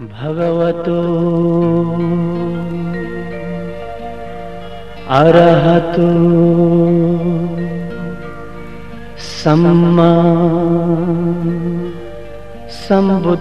भगवतो अरहतो सम्मा सम्बुद्धसा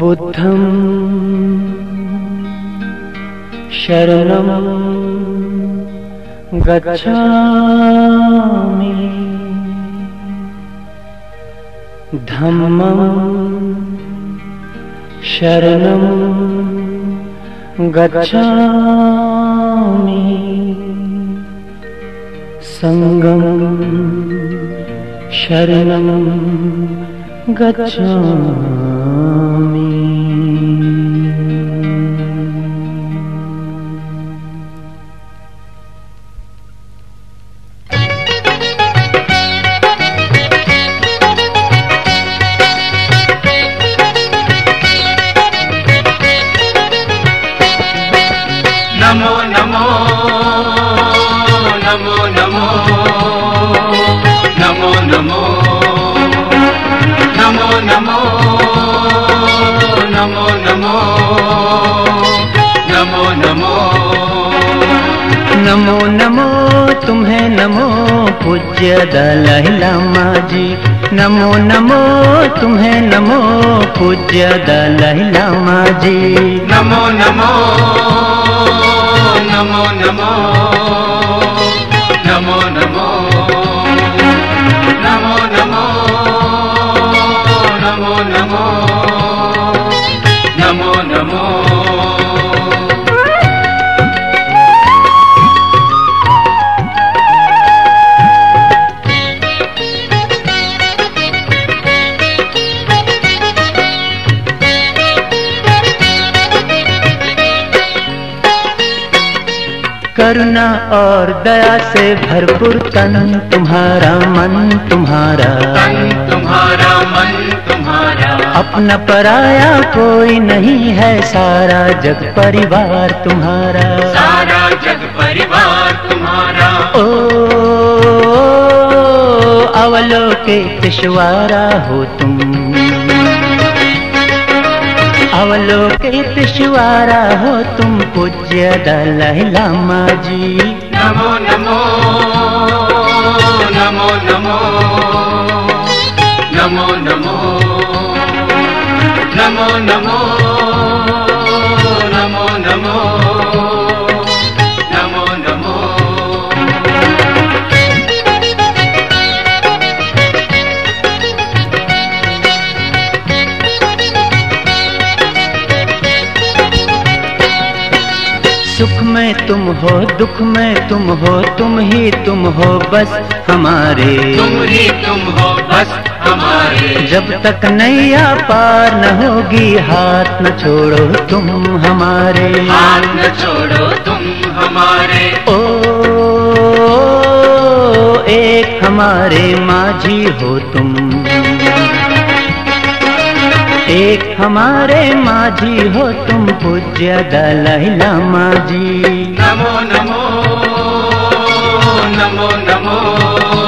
बुद्धं शरणं गच्छामि। धम्मं शरणं गच्छामि। सङ्गं शरणं गच्छामि नमो नमो। नमो नमो तुम्हें नमो पूज्य दलाई लामा जी। नमो नमो तुम्हें नमो पूज्य दलाई लामा जी। नमो नमो। नमो नमो। नमो नमो। नमो नमो। नमो नमो। करुणा और दया से भरपूर तन तुम्हारा, मन तुम्हारा। तुम्हारा मन तुम्हारा अपना पराया कोई नहीं है, सारा जग परिवार तुम्हारा। सारा जग परिवार तुम्हारा ओ शिवारा हो तुम। अवलोकित शिवारा हो तुम पूज्य दलाई लामा जी। नमो नमो नमो नमो नमो नमो नमो नमो दुख में तुम हो तुम ही तुम हो बस हमारे। तुम ही तुम हो बस हमारे। जब तक नैया पार न होगी हाथ न छोड़ो तुम हमारे। हाथ न छोड़ो तुम हमारे। ओ एक हमारे माझी हो तुम एक हमारे माझी हो तुम पूज्य दलाई लामा जी। नमो नमो नमो नमो।